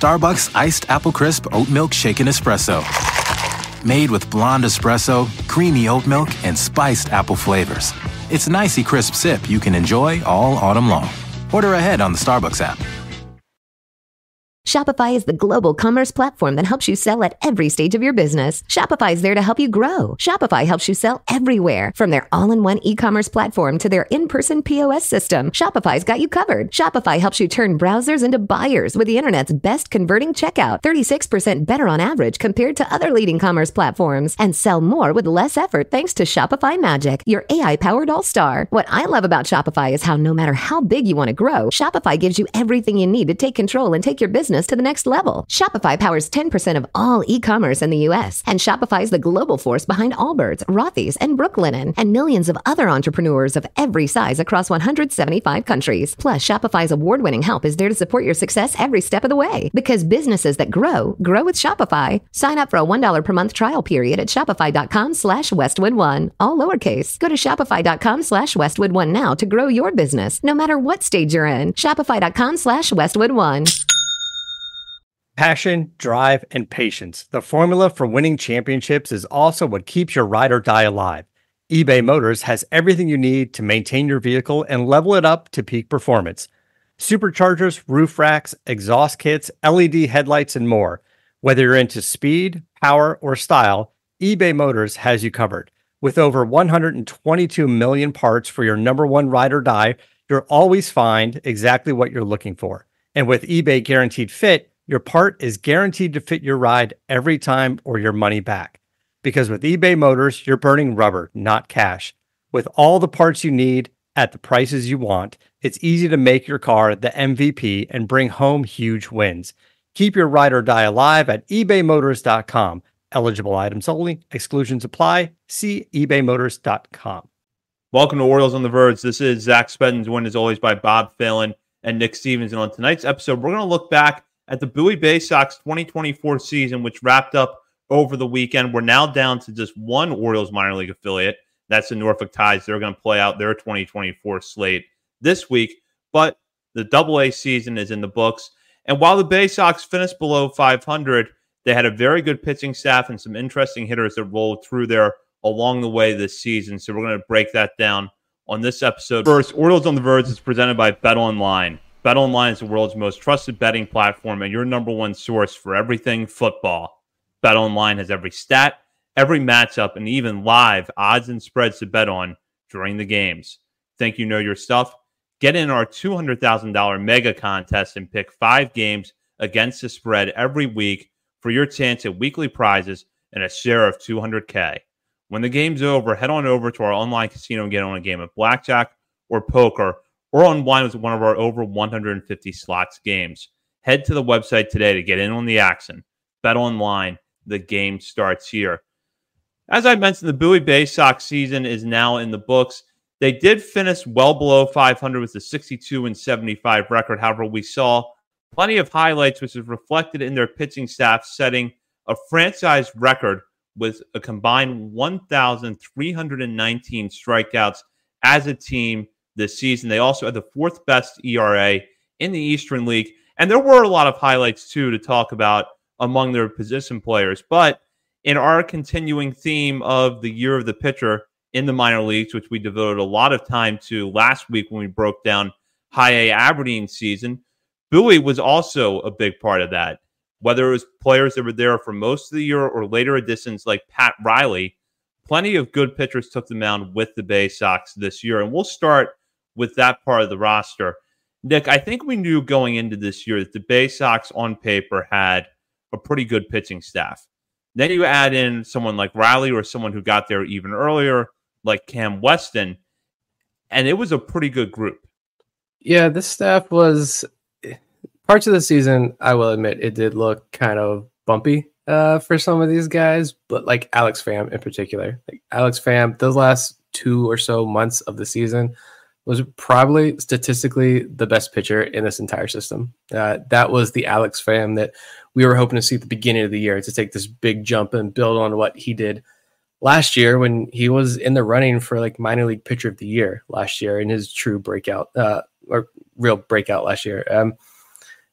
Starbucks iced apple crisp oat milk shaken espresso. Made with blonde espresso, creamy oat milk, and spiced apple flavors. It's an icy crisp sip you can enjoy all autumn long. Order ahead on the Starbucks app. Shopify is the global commerce platform that helps you sell at every stage of your business. Shopify is there to help you grow. Shopify helps you sell everywhere, from their all-in-one e-commerce platform to their in-person POS system. Shopify's got you covered. Shopify helps you turn browsers into buyers with the internet's best converting checkout, 36% better on average compared to other leading commerce platforms, and sell more with less effort thanks to Shopify Magic, your AI-powered all-star. What I love about Shopify is how no matter how big you want to grow, Shopify gives you everything you need to take control and take your business to the next level. Shopify powers 10% of all e-commerce in the US, and Shopify is the global force behind Allbirds, Rothy's, and Brooklinen, and millions of other entrepreneurs of every size across 175 countries. Plus, Shopify's award-winning help is there to support your success every step of the way. Because businesses that grow, grow with Shopify. Sign up for a $1 per month trial period at shopify.com slash westwood1, all lowercase. Go to shopify.com slash westwood1 now to grow your business, no matter what stage you're in. Shopify.com slash westwood1. Passion, drive, and patience. The formula for winning championships is also what keeps your ride or die alive. eBay Motors has everything you need to maintain your vehicle and level it up to peak performance. Superchargers, roof racks, exhaust kits, LED headlights, and more. Whether you're into speed, power, or style, eBay Motors has you covered. With over 122 million parts for your number one ride or die, you'll always find exactly what you're looking for. And with eBay Guaranteed Fit, your part is guaranteed to fit your ride every time or your money back. Because with eBay Motors, you're burning rubber, not cash. With all the parts you need at the prices you want, it's easy to make your car the MVP and bring home huge wins. Keep your ride or die alive at ebaymotors.com. Eligible items only, exclusions apply. See ebaymotors.com. Welcome to Orioles on the Verge. This is Zach Spedden, joined as always by Bob Phelan and Nick Stevens. And on tonight's episode, we're going to look back at the Bowie Baysox 2024 season, which wrapped up over the weekend. We're now down to just one Orioles minor league affiliate. That's the Norfolk Tides. They're going to play out their 2024 slate this week, but the double A season is in the books. And while the Baysox finished below 500, they had a very good pitching staff and some interesting hitters that rolled through there along the way this season. So we're going to break that down on this episode. First, Orioles on the Verge is presented by BetOnline. BetOnline is the world's most trusted betting platform and your number one source for everything football. BetOnline has every stat, every matchup, and even live odds and spreads to bet on during the games. Think you know your stuff? Get in our $200,000 mega contest and pick five games against the spread every week for your chance at weekly prizes and a share of 200K. When the game's over, head on over to our online casino and get on a game of blackjack or poker or online with one of our over 150 slots games. Head to the website today to get in on the action. Bet online. The game starts here. As I mentioned, the Bowie Baysox season is now in the books. They did finish well below 500 with a 62 and 75 record. However, we saw plenty of highlights, which is reflected in their pitching staff setting a franchise record with a combined 1,319 strikeouts as a team this season. They also had the fourth best ERA in the Eastern League. And there were a lot of highlights, too, to talk about among their position players. But in our continuing theme of the year of the pitcher in the minor leagues, which we devoted a lot of time to last week when we broke down high A Aberdeen season, Bowie was also a big part of that. Whether it was players that were there for most of the year or later additions like Pat Reilly, plenty of good pitchers took the mound with the Baysox this year. And we'll start with that part of the roster. Nick, I think we knew going into this year that the Baysox on paper had a pretty good pitching staff. Then you add in someone like Reilly or someone who got there even earlier, like Cam Weston, and it was a pretty good group. Yeah, this staff was parts of the season, I will admit, it did look kind of bumpy uh, for some of these guys, but like Alex Pham in particular. Like Alex Pham, those last two or so months of the season, was probably statistically the best pitcher in this entire system. Uh, that was the Alex Pham that we were hoping to see at the beginning of the year to take this big jump and build on what he did last year when he was in the running for like minor league pitcher of the year last year in his true breakout uh, or real breakout last year. Um,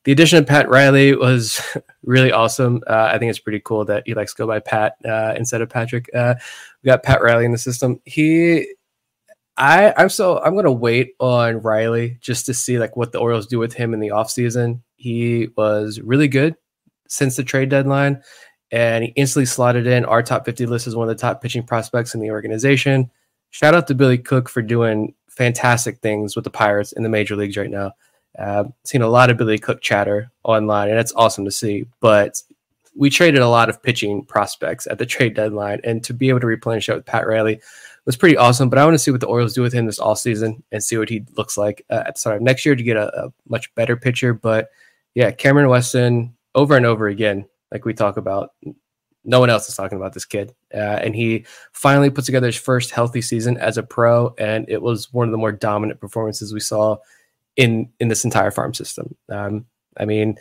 the addition of Pat Reilly was really awesome. Uh, I think it's pretty cool that he likes to go by Pat uh, instead of Patrick. Uh, we got Pat Reilly in the system. He, I, I'm so I'm gonna wait on Reilly just to see like what the Orioles do with him in the offseason. He was really good since the trade deadline, and he instantly slotted in our top 50 list as one of the top pitching prospects in the organization. Shout out to Billy Cook for doing fantastic things with the Pirates in the major leagues right now. Uh, seen a lot of Billy Cook chatter online, and it's awesome to see. But we traded a lot of pitching prospects at the trade deadline, and to be able to replenish it with Pat Reilly was pretty awesome. But I want to see what the Orioles do with him this all season and see what he looks like uh, at the start of next year to get a, a much better pitcher. But yeah, Cameron Weston over and over again, like we talk about. No one else is talking about this kid. Uh, and he finally put together his first healthy season as a pro. And it was one of the more dominant performances we saw in in this entire farm system. Um, I mean,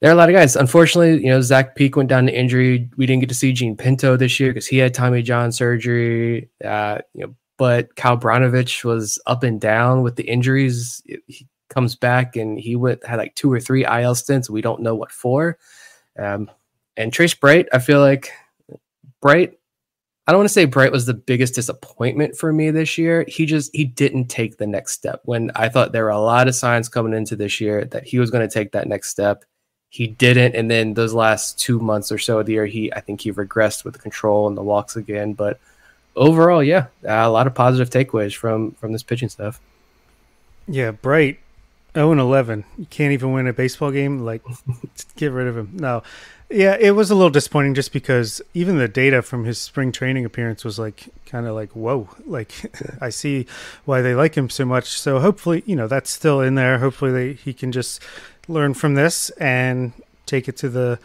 there are a lot of guys. Unfortunately, you know, Zach Peek went down to injury. We didn't get to see Jean Pinto this year because he had Tommy John surgery. Uh, you know, but Kyle Brnovich was up and down with the injuries. He comes back and he went had like two or three IL stints. We don't know what for. Um, and Trace Bright, I feel like Bright I don't want to say Bright was the biggest disappointment for me this year. He just he didn't take the next step. When I thought there were a lot of signs coming into this year that he was going to take that next step, he didn't. And then those last two months or so of the year, he I think he regressed with the control and the walks again. But overall, yeah, a lot of positive takeaways from from this pitching stuff. Yeah, Bright, 0 and 11. You can't even win a baseball game. Like, get rid of him. No, yeah, it was a little disappointing just because even the data from his spring training appearance was like kind of like whoa, like I see why they like him so much. So hopefully, you know, that's still in there. Hopefully, they, he can just learn from this and take it to the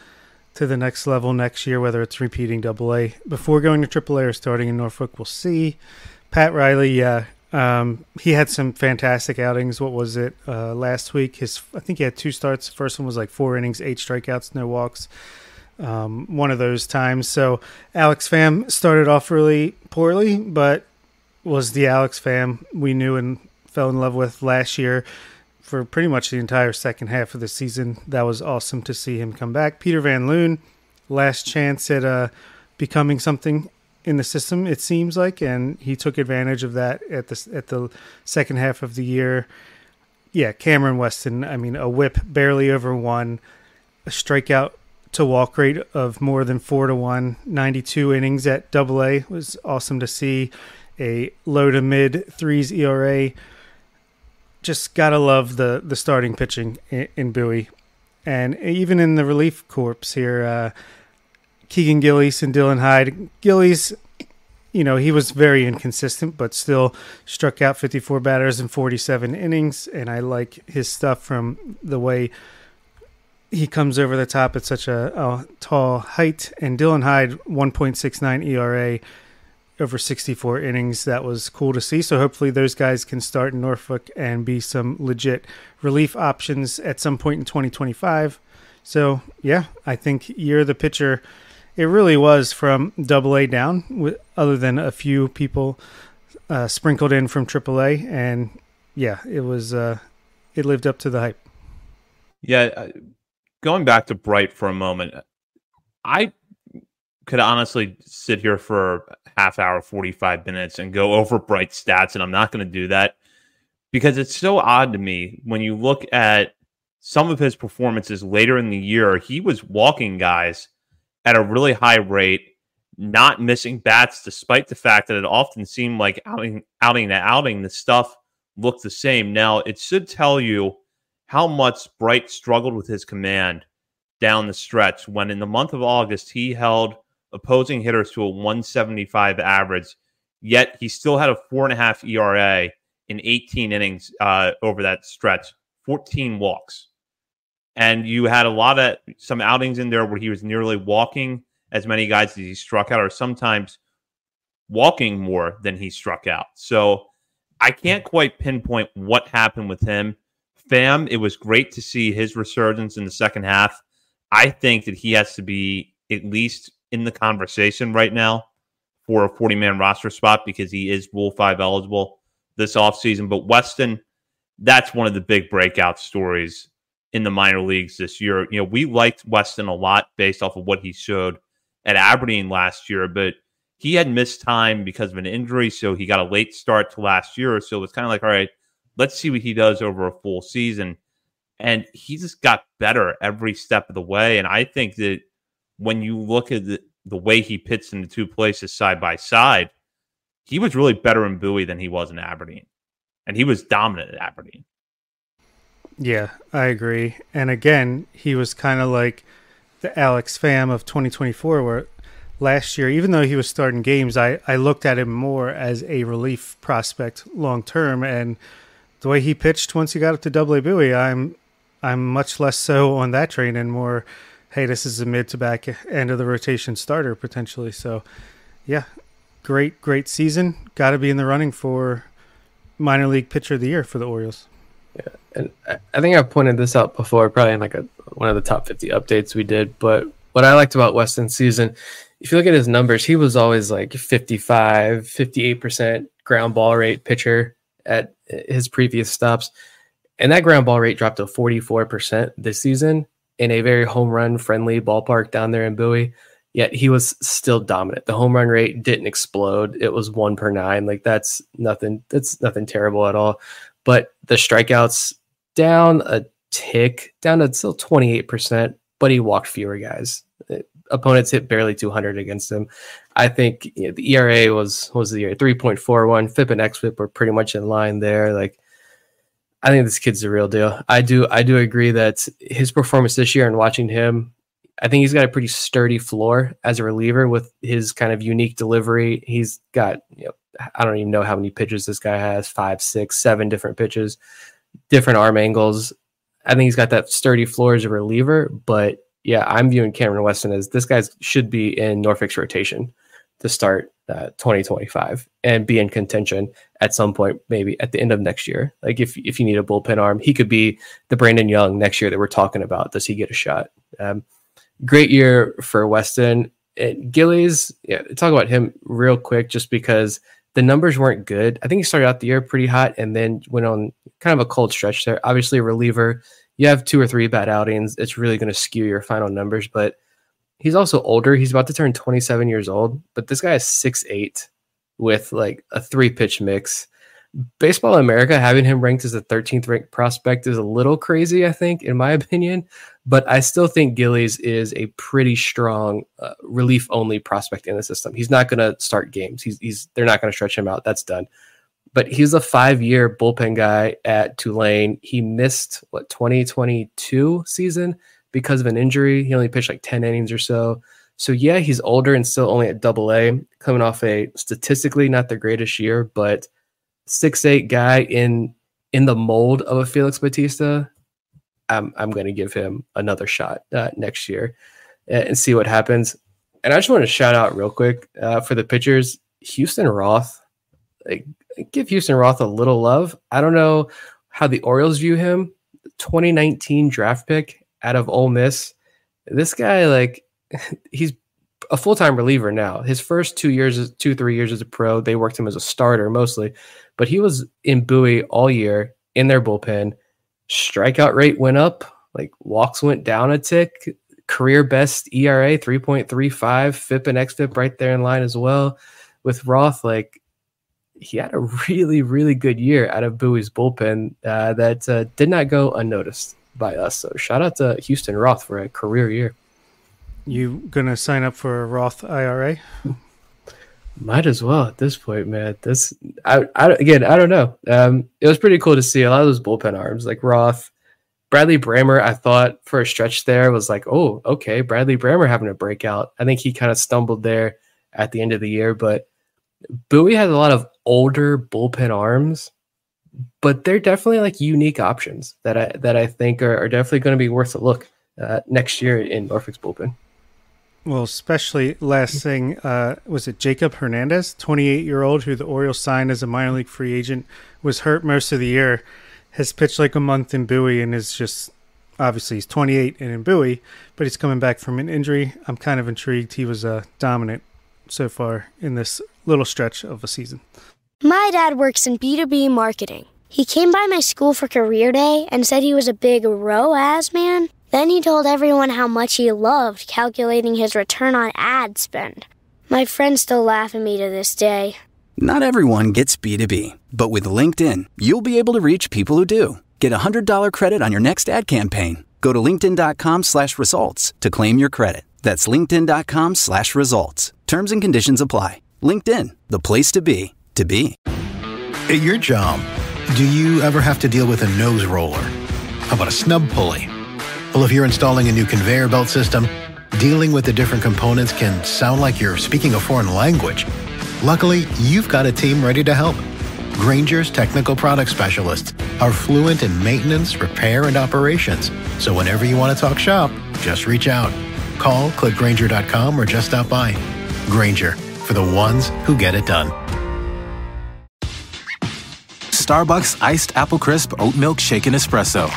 to the next level next year, whether it's repeating Double A before going to Triple A or starting in Norfolk. We'll see. Pat Reilly, yeah, um, he had some fantastic outings. What was it uh, last week? His I think he had two starts. First one was like four innings, eight strikeouts, no walks. Um, one of those times. So Alex Pham started off really poorly, but was the Alex Pham we knew and fell in love with last year for pretty much the entire second half of the season. That was awesome to see him come back. Peter Van Loon, last chance at uh, becoming something in the system. It seems like, and he took advantage of that at the at the second half of the year. Yeah, Cameron Weston. I mean, a whip barely over one, a strikeout to walk rate of more than four to one, 92 innings at Double A was awesome to see. A low to mid threes ERA. Just gotta love the the starting pitching in, in Bowie, and even in the relief corps here. Uh, Keagan Gillies and Dylan Heid. Gillies, you know, he was very inconsistent, but still struck out 54 batters in 47 innings. And I like his stuff from the way he comes over the top at such a, a tall height. And Dylan Heid, 1.69 ERA over 64 innings. That was cool to see. So hopefully those guys can start in Norfolk and be some legit relief options at some point in 2025. So yeah, I think you're the pitcher it really was from Double A down, with, other than a few people uh, sprinkled in from Triple A, and yeah, it was uh, it lived up to the hype. Yeah, going back to Bright for a moment, I could honestly sit here for half hour, forty five minutes, and go over Bright stats, and I'm not going to do that because it's so odd to me when you look at some of his performances later in the year. He was walking guys at a really high rate, not missing bats, despite the fact that it often seemed like outing, outing to outing, the stuff looked the same. Now, it should tell you how much Bright struggled with his command down the stretch when in the month of August he held opposing hitters to a 175 average, yet he still had a four and a half ERA in 18 innings uh, over that stretch, 14 walks and you had a lot of some outings in there where he was nearly walking as many guys as he struck out, or sometimes walking more than he struck out. So I can't quite pinpoint what happened with him. Pham, it was great to see his resurgence in the second half. I think that he has to be at least in the conversation right now for a 40 man roster spot because he is Rule 5 eligible this offseason. But Weston, that's one of the big breakout stories in the minor leagues this year. You know, we liked Weston a lot based off of what he showed at Aberdeen last year, but he had missed time because of an injury, so he got a late start to last year. So it was kind of like, all right, let's see what he does over a full season. And he just got better every step of the way. And I think that when you look at the, the way he pits in the two places side by side, he was really better in Bowie than he was in Aberdeen. And he was dominant at Aberdeen. Yeah, I agree. And again, he was kind of like the Alex Pham of 2024, where last year, even though he was starting games, I, I looked at him more as a relief prospect long term. And the way he pitched once he got up to Double A Bowie, I'm I'm much less so on that train and more, hey, this is a mid to back end of the rotation starter potentially. So, yeah, great great season. Got to be in the running for minor league pitcher of the year for the Orioles. Yeah, and I think I've pointed this out before, probably in like a one of the top 50 updates we did. But what I liked about Weston's season, if you look at his numbers, he was always like 55, 58% ground ball rate pitcher at his previous stops. And that ground ball rate dropped to 44% this season in a very home run friendly ballpark down there in Bowie. Yet he was still dominant. The home run rate didn't explode. It was one per nine. Like that's nothing. That's nothing terrible at all. But the strikeouts down a tick, down to still 28%, but he walked fewer guys. Uh, opponents hit barely 200 against him. I think you know, the ERA was was the year 3.41. FIP and XFIP were pretty much in line there. Like I think this kid's the real deal. I do I do agree that his performance this year and watching him, I think he's got a pretty sturdy floor as a reliever with his kind of unique delivery. He's got you know I don't even know how many pitches this guy has five, six, seven different pitches, different arm angles. I think he's got that sturdy floor as a reliever. But yeah, I'm viewing Cameron Weston as this guy should be in Norfolk's rotation to start uh, 2025 and be in contention at some point, maybe at the end of next year. Like if if you need a bullpen arm, he could be the Brandon Young next year that we're talking about. Does he get a shot? Um, great year for Weston. And Gillies, yeah, talk about him real quick, just because the numbers weren't good. I think he started out the year pretty hot and then went on kind of a cold stretch there. Obviously, a reliever. You have two or three bad outings, it's really going to skew your final numbers. But he's also older. He's about to turn 27 years old, but this guy is six eight with like a three pitch mix. Baseball America having him ranked as the 13th ranked prospect is a little crazy, I think, in my opinion. But I still think Gillies is a pretty strong uh, relief only prospect in the system. He's not going to start games. He's, he's they're not going to stretch him out. That's done. But he's a five year bullpen guy at Tulane. He missed what 2022 season because of an injury. He only pitched like 10 innings or so. So yeah, he's older and still only at double A, coming off a statistically not the greatest year, but six eight guy in in the mold of a Felix Bautista, I'm I'm going to give him another shot uh, next year and, and, see what happens. And I just want to shout out real quick uh, for the pitchers, Houston Roth. Like, give Houston Roth a little love. I don't know how the Orioles view him. 2019 draft pick out of Ole Miss. This guy, like, he's a full time reliever now. His first two years, two three years as a pro, they worked him as a starter mostly, but he was in Bowie all year in their bullpen strikeout rate went up, like walks went down a tick, career best ERA 3.35, FIP and XFIP right there in line as well. With Roth, like he had a really, really good year out of Bowie's bullpen uh, that uh, did not go unnoticed by us. So shout out to Houston Roth for a career year. You gonna sign up for a Roth IRA? Might as well at this point, man. This, I, I again, I don't know. Um, it was pretty cool to see a lot of those bullpen arms, like Roth, Bradley Brehmer. I thought for a stretch there was like, oh, okay, Bradley Brehmer having a breakout. I think he kind of stumbled there at the end of the year, but Bowie has a lot of older bullpen arms, but they're definitely like unique options that I that I think are, are definitely going to be worth a look uh, next year in Norfolk's bullpen. Well, especially last thing uh, was it Jacob Hernandez, 28 year old, who the Orioles signed as a minor league free agent, was hurt most of the year, has pitched like a month in Bowie, and is just obviously he's 28 and in Bowie, but he's coming back from an injury. I'm kind of intrigued. He was uh, dominant so far in this little stretch of a season. My dad works in B2B marketing He came by my school for career day and said he was a big ROAS man. Then he told everyone how much he loved calculating his return on ad spend. My friends still laugh at me to this day. Not everyone gets B2B, but with LinkedIn, you'll be able to reach people who do. Get a $100 credit on your next ad campaign. Go to linkedin.com slash results to claim your credit. That's linkedin.com slash results. Terms and conditions apply. LinkedIn, the place to be, to be. At your job, do you ever have to deal with a nose roller? How about a snub pulley? Well, if you're installing a new conveyor belt system, dealing with the different components can sound like you're speaking a foreign language. Luckily, you've got a team ready to help. Grainger's technical product specialists are fluent in maintenance, repair, and operations. So whenever you want to talk shop, just reach out. Call, click clickgranger.com, or just stop by. Grainger, for the ones who get it done. Starbucks iced apple crisp oat milk shaken espresso.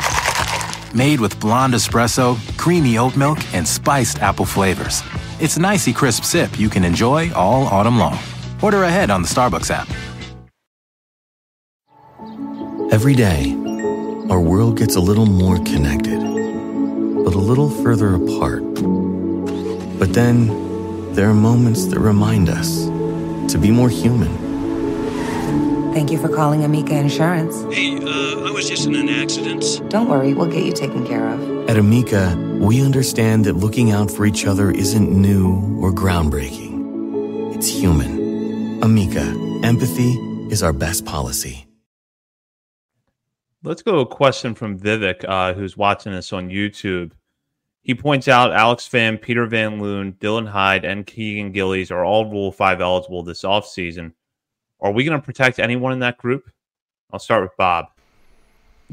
Made with blonde espresso, creamy oat milk, and spiced apple flavors. It's an icy crisp sip you can enjoy all autumn long. Order ahead on the Starbucks app. Every day, our world gets a little more connected, but a little further apart. But then, there are moments that remind us to be more human. Thank you for calling Amica Insurance. Hey, uh, I was just in an accident. Don't worry, we'll get you taken care of. At Amica, we understand that looking out for each other isn't new or groundbreaking. It's human. Amica, empathy is our best policy. Let's go to a question from Vivek, uh, who's watching us on YouTube. He points out Alex Pham, Peter Van Loon, Dylan Heid, and Keagan Gillies are all Rule 5 eligible this offseason. Are we going to protect anyone in that group? I'll start with Bob.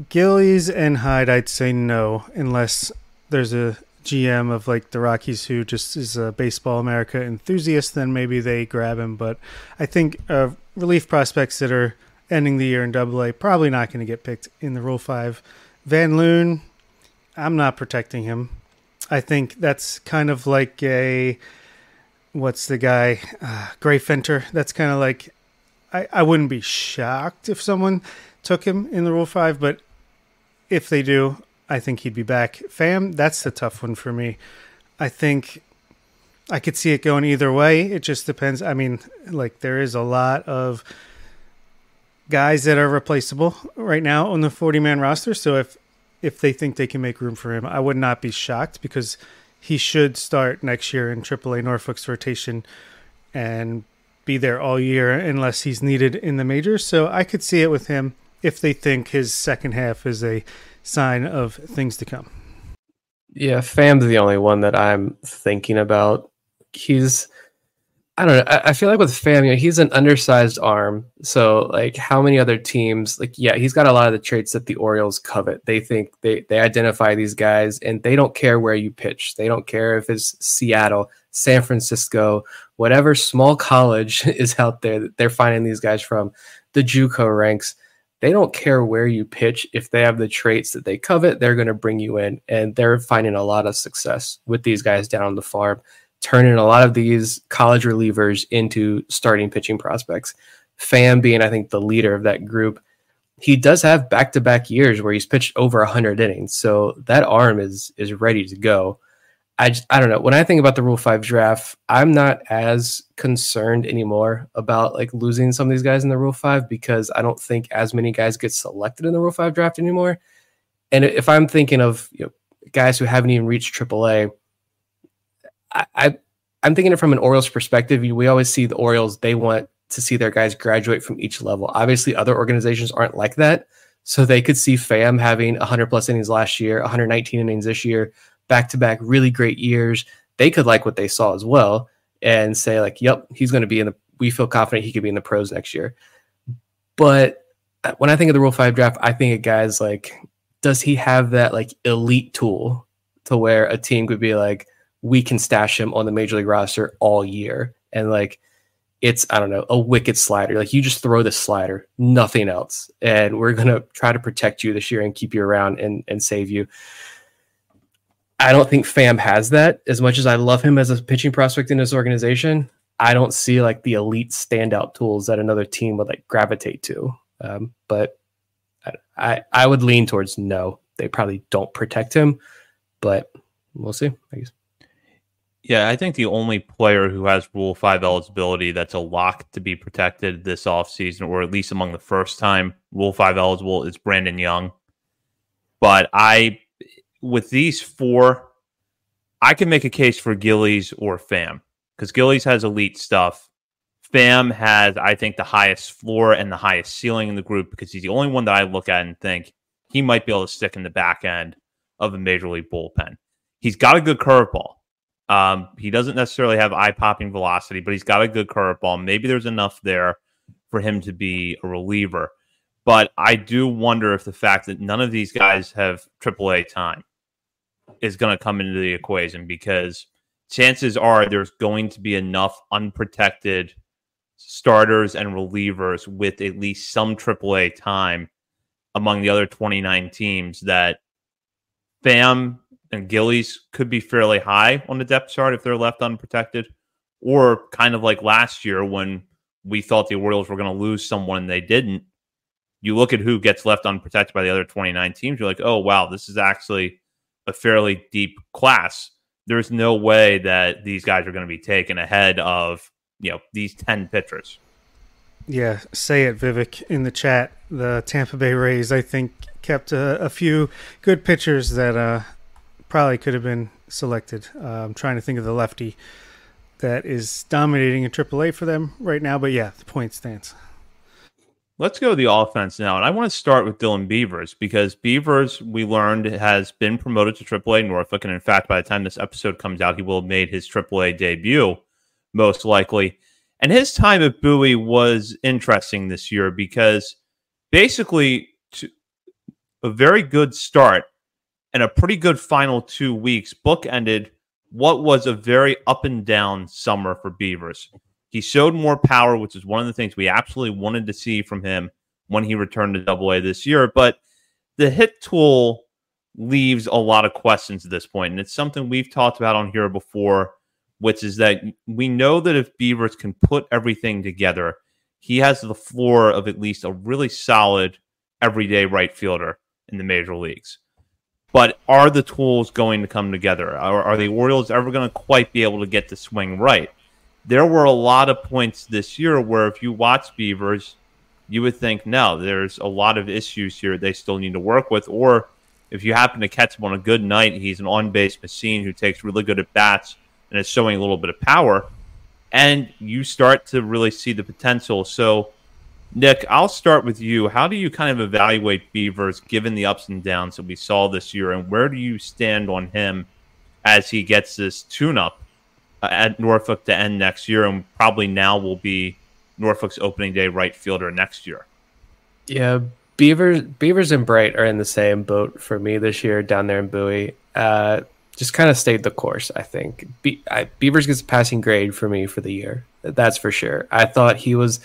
Gillies and Heid, I'd say no, unless there's a GM of like the Rockies who just is a Baseball America enthusiast, then maybe they grab him. But I think uh, relief prospects that are ending the year in Double A probably not going to get picked in the Rule Five. Van Loon, I'm not protecting him. I think that's kind of like a what's the guy uh, Gray Fenter. That's kind of like I, I wouldn't be shocked if someone took him in the Rule 5, but if they do, I think he'd be back. Pham, that's the tough one for me. I think I could see it going either way. It just depends. I mean, like, there is a lot of guys that are replaceable right now on the 40 man roster. So if, if they think they can make room for him, I would not be shocked because he should start next year in AAA Norfolk's rotation and be there all year unless he's needed in the majors. So I could see it with him if they think his second half is a sign of things to come. Yeah, Pham's the only one that I'm thinking about. He's, I don't know. I, I feel like with Pham, you know, he's an undersized arm. So, like, how many other teams? Like, yeah, he's got a lot of the traits that the Orioles covet. They think they they identify these guys, and they don't care where you pitch. They don't care if it's Seattle, San Francisco, whatever small college is out there that they're finding these guys from, the JUCO ranks. They don't care where you pitch. If they have the traits that they covet, they're going to bring you in. And they're finding a lot of success with these guys down on the farm, turning a lot of these college relievers into starting pitching prospects. Pham being, I think, the leader of that group. He does have back to back years where he's pitched over 100 innings. So that arm is is ready to go. I just, I don't know. When I think about the Rule Five draft, I'm not as concerned anymore about like losing some of these guys in the Rule Five because I don't think as many guys get selected in the Rule Five draft anymore. And if I'm thinking of you know, guys who haven't even reached AAA, I, I I'm thinking it from an Orioles perspective. We always see the Orioles; they want to see their guys graduate from each level. Obviously, other organizations aren't like that, so they could see Pham having 100 plus innings last year, 119 innings this year back to back really great years, they could like what they saw as well and say like, "Yep, he's going to be in the." We feel confident he could be in the pros next year. But uh, when I think of the Rule Five draft, I think of guys like, does he have that like elite tool to where a team could be like, we can stash him on the major league roster all year, and like it's I don't know a wicked slider. Like you just throw the slider, nothing else, and we're gonna try to protect you this year and keep you around and and save you. I don't think Pham has that. As much as I love him as a pitching prospect in this organization, I don't see like the elite standout tools that another team would like gravitate to. Um, but I I would lean towards no. They probably don't protect him, but we'll see. I guess. Yeah, I think the only player who has Rule 5 eligibility that's a lock to be protected this offseason, or at least among the first time Rule 5 eligible, is Brandon Young. But I, with these four, I can make a case for Gillies or Pham because Gillies has elite stuff. Pham has, I think, the highest floor and the highest ceiling in the group because he's the only one that I look at and think he might be able to stick in the back end of a major league bullpen. He's got a good curveball. Um, he doesn't necessarily have eye popping velocity, but he's got a good curveball. Maybe there's enough there for him to be a reliever. But I do wonder if the fact that none of these guys have AAA time is going to come into the equation because chances are there's going to be enough unprotected starters and relievers with at least some AAA time among the other 29 teams that Pham and Gillies could be fairly high on the depth chart if they're left unprotected, or kind of like last year when we thought the Orioles were going to lose someone and they didn't. You look at who gets left unprotected by the other 29 teams, you're like, oh, wow, this is actually a fairly deep class. There's no way that these guys are going to be taken ahead of, you know, these 10 pitchers. Yeah, say it, Vivek, in the chat. The Tampa Bay Rays, I think, kept a, a few good pitchers that uh, probably could have been selected. Uh, I'm trying to think of the lefty that is dominating in AAA for them right now. But yeah, the point stands. Let's go to the offense now. And I want to start with Dylan Beavers because Beavers, we learned, has been promoted to AAA Norfolk. And in fact, by the time this episode comes out, he will have made his AAA debut, most likely. And his time at Bowie was interesting this year because basically, a very good start and a pretty good final two weeks bookended what was a very up and down summer for Beavers. He showed more power, which is one of the things we absolutely wanted to see from him when he returned to Double A this year. But the hit tool leaves a lot of questions at this point, and it's something we've talked about on here before, which is that we know that if Beavers can put everything together, he has the floor of at least a really solid everyday right fielder in the major leagues. But are the tools going to come together? Are, are the Orioles ever going to quite be able to get the swing right? There were a lot of points this year where if you watch Beavers, you would think, no, there's a lot of issues here they still need to work with. Or if you happen to catch him on a good night, he's an on base machine who takes really good at bats and is showing a little bit of power. And you start to really see the potential. So, Nick, I'll start with you. How do you kind of evaluate Beavers given the ups and downs that we saw this year, and where do you stand on him as he gets this tune up at Norfolk to end next year, and probably now will be Norfolk's opening day right fielder next year? Yeah, Beavers, Beavers and Bright are in the same boat for me this year down there in Bowie. Uh, just kind of stayed the course, I think. Be- I, Beavers gets a passing grade for me for the year. That's for sure. I thought he was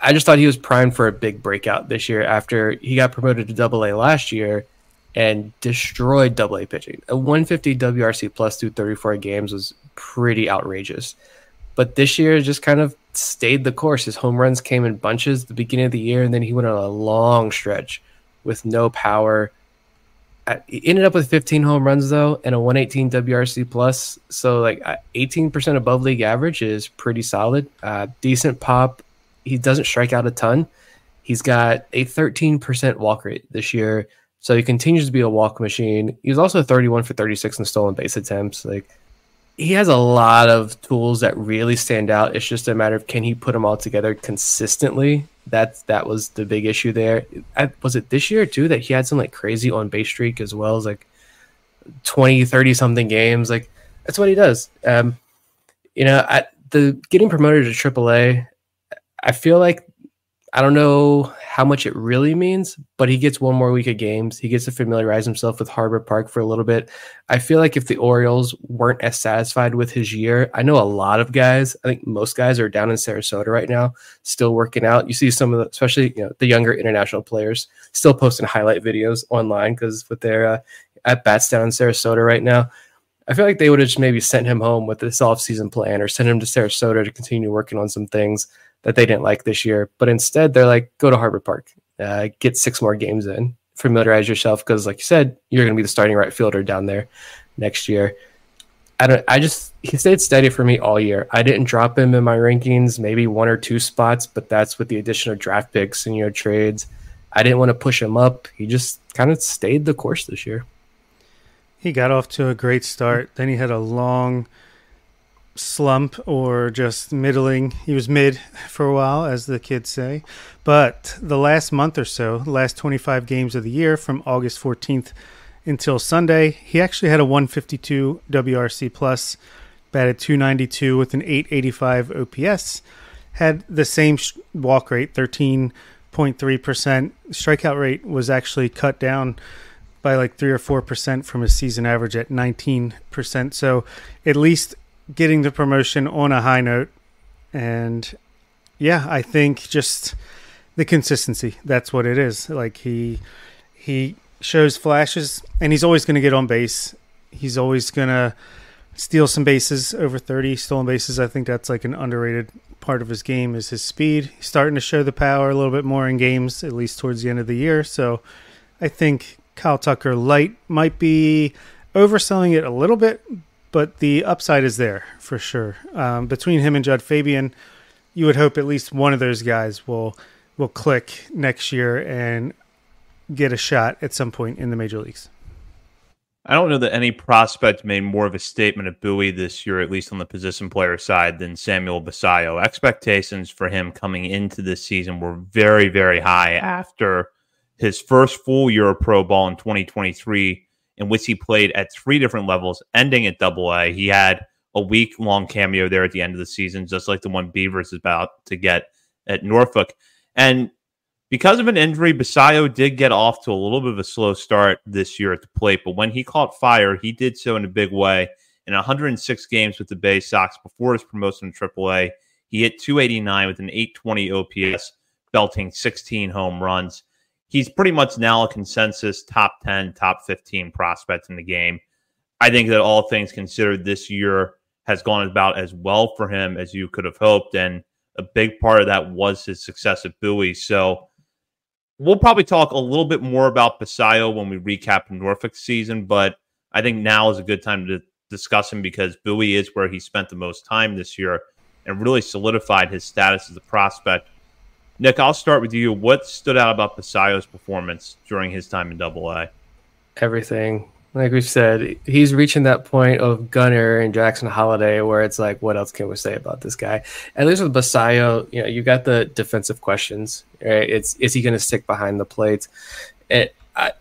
I just thought he was primed for a big breakout this year after he got promoted to double A last year and destroyed double A pitching. A 150 WRC plus through 34 games was pretty outrageous. But this year just kind of stayed the course. His home runs came in bunches at the beginning of the year, and then he went on a long stretch with no power. He ended up with 15 home runs though, and a 118 WRC plus. So like 18% above league average is pretty solid. Uh, decent pop, he doesn't strike out a ton. He's got a 13% walk rate this year. So he continues to be a walk machine. He was also 31 for 36 in stolen base attempts. Like he has a lot of tools that really stand out. It's just a matter of can he put them all together consistently. That that was the big issue there. I, was it this year too that he had some like crazy on base streak as well as like 20, 30 something games. Like that's what he does. Um, you know, at the getting promoted to AAA I feel like I don't know how much it really means, but he gets one more week of games. He gets to familiarize himself with Harbor Park for a little bit. I feel like if the Orioles weren't as satisfied with his year, I know a lot of guys, I think most guys are down in Sarasota right now, still working out. You see some of the, especially you know, the younger international players, still posting highlight videos online because with their uh, at bats down in Sarasota right now. I feel like they would have just maybe sent him home with this off-season plan or sent him to Sarasota to continue working on some things that they didn't like this year. But instead, they're like, go to Harbor Park, uh, get six more games in, familiarize yourself because, like you said, you're going to be the starting right fielder down there next year. I don't. I just he stayed steady for me all year. I didn't drop him in my rankings, maybe one or two spots, but that's with the addition of draft picks and you know trades. I didn't want to push him up. He just kind of stayed the course this year. He got off to a great start. Then he had a long slump or just middling. He was mid for a while, as the kids say. But the last month or so, last 25 games of the year from August 14th until Sunday, he actually had a 152 WRC plus, batted 292 with an 885 OPS, had the same walk rate, 13.3%. Strikeout rate was actually cut down by like 3 or 4% from his season average at 19%. So at least getting the promotion on a high note. And yeah, I think just the consistency. That's what it is. Like he he shows flashes and he's always going to get on base. He's always going to steal some bases over 30 stolen bases. I think that's like an underrated part of his game is his speed. He's starting to show the power a little bit more in games at least towards the end of the year. So I think Kyle Tucker light might be overselling it a little bit, but the upside is there for sure. Um, between him and Jud Fabian, you would hope at least one of those guys will will click next year and get a shot at some point in the major leagues. I don't know that any prospect made more of a statement at Bowie this year, at least on the position player side, than Samuel Basallo. Expectations for him coming into this season were very, very high after his first full year of pro ball in 2023 in which he played at three different levels, ending at double A. He had a week long cameo there at the end of the season, just like the one Beavers is about to get at Norfolk. And because of an injury, Basallo did get off to a little bit of a slow start this year at the plate. But when he caught fire, he did so in a big way. In 106 games with the Baysox before his promotion to AAA, he hit 289 with an 820 OPS, belting 16 home runs he's pretty much now a consensus top 10, top 15 prospect in the game. I think that all things considered, this year has gone about as well for him as you could have hoped. And a big part of that was his success at Bowie. So we'll probably talk a little bit more about Basallo when we recap Norfolk season, but I think now is a good time to discuss him because Bowie is where he spent the most time this year and really solidified his status as a prospect Nick, I'll start with you. What stood out about Basallo's performance during his time in Double A? Everything. Like we said, he's reaching that point of Gunnar and Jackson Holliday where it's like, what else can we say about this guy? At least with Basallo, you know, you got the defensive questions. Right? It's is he going to stick behind the plate? It, I,